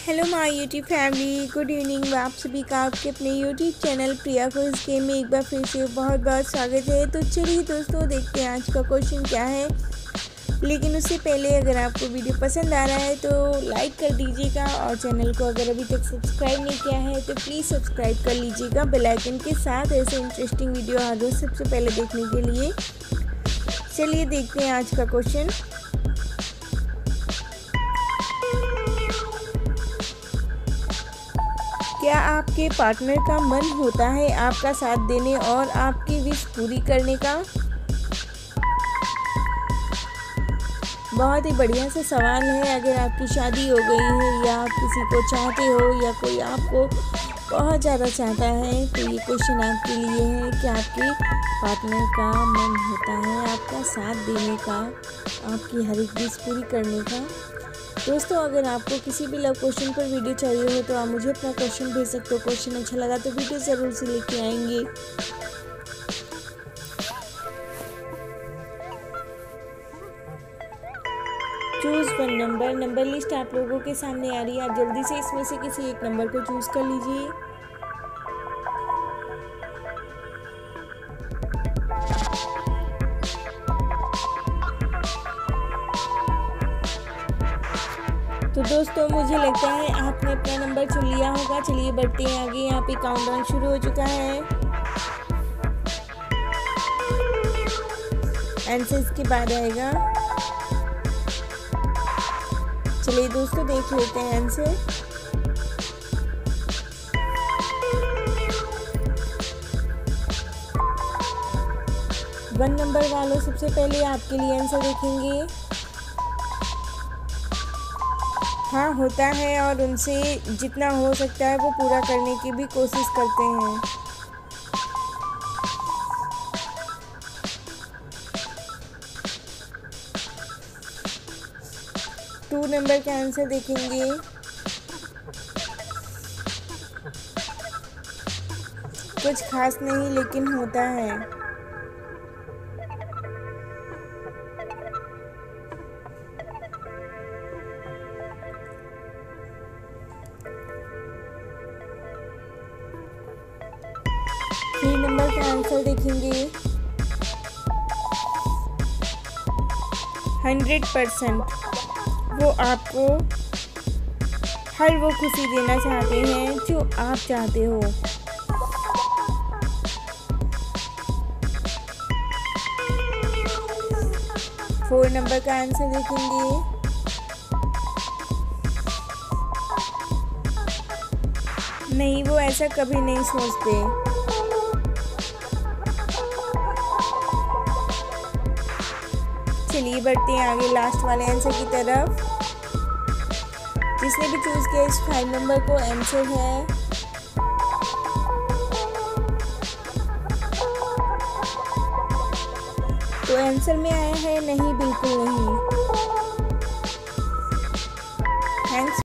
Hello my YouTube family good evening मैं आप सभी का आपके अपने यूट्यूब चैनल प्रिया को इस गेम में एक बार फिर से बहुत बहुत स्वागत है। तो चलिए दोस्तों, देखते हैं आज का क्वेश्चन क्या है। लेकिन उससे पहले अगर आपको वीडियो पसंद आ रहा है तो लाइक कर दीजिएगा और चैनल को अगर अभी तक सब्सक्राइब नहीं किया है तो प्लीज़ सब्सक्राइब कर लीजिएगा बेलाइकन के साथ ऐसे इंटरेस्टिंग वीडियो आ जाए सबसे पहले देखने के लिए। चलिए देखते हैं आज का क्वेश्चन क्या आपके पार्टनर का मन होता है आपका साथ देने और आपकी विश पूरी करने का? बहुत ही बढ़िया से सवाल है, अगर आपकी शादी हो गई है या आप किसी को चाहते हो या कोई आपको बहुत ज़्यादा चाहता है तो ये क्वेश्चन आपके लिए है कि आपके पार्टनर का मन होता है आपका साथ देने का, आपकी हर एक विश पूरी करने का। दोस्तों, अगर आपको किसी भी लव क्वेश्चन पर वीडियो चाहिए हो तो आप मुझे अपना क्वेश्चन भेज सकते हो। क्वेश्चन अच्छा लगा तो वीडियो ज़रूर से लेके आएँगे। Choose one number number list आप लोगों के सामने आ रही है। आप जल्दी से इसमें से किसी एक नंबर को चूज़ कर लीजिए। तो दोस्तों, मुझे लगता है आपने अपना नंबर चुन लिया होगा। चलिए बढ़ते हैं आगे। यहाँ पे काउंटडाउन शुरू हो चुका है। आंसर इसके बाद आएगा। चलिए दोस्तों, देख लेते हैं आंसर वन नंबर वालों सबसे पहले आपके लिए आंसर देखेंगे। हाँ होता है और उनसे जितना हो सकता है वो पूरा करने की भी कोशिश करते हैं। टू नंबर के आंसर देखेंगे। कुछ खास नहीं, लेकिन होता है। का आंसर देखेंगे। हंड्रेड परसेंट वो आपको हर वो खुशी देना चाहते हैं, जो आप चाहते हो। फोर नंबर का आंसर देखेंगे। नहीं, वो ऐसा कभी नहीं सोचते। चलिए बढ़ते हैं आगे लास्ट वाले आंसर की तरफ़। जिसने भी चूज़ किया, इस फाइव नंबर को आंसर है। तो आंसर में आया है, नहीं, बिल्कुल नहीं। थैंक्स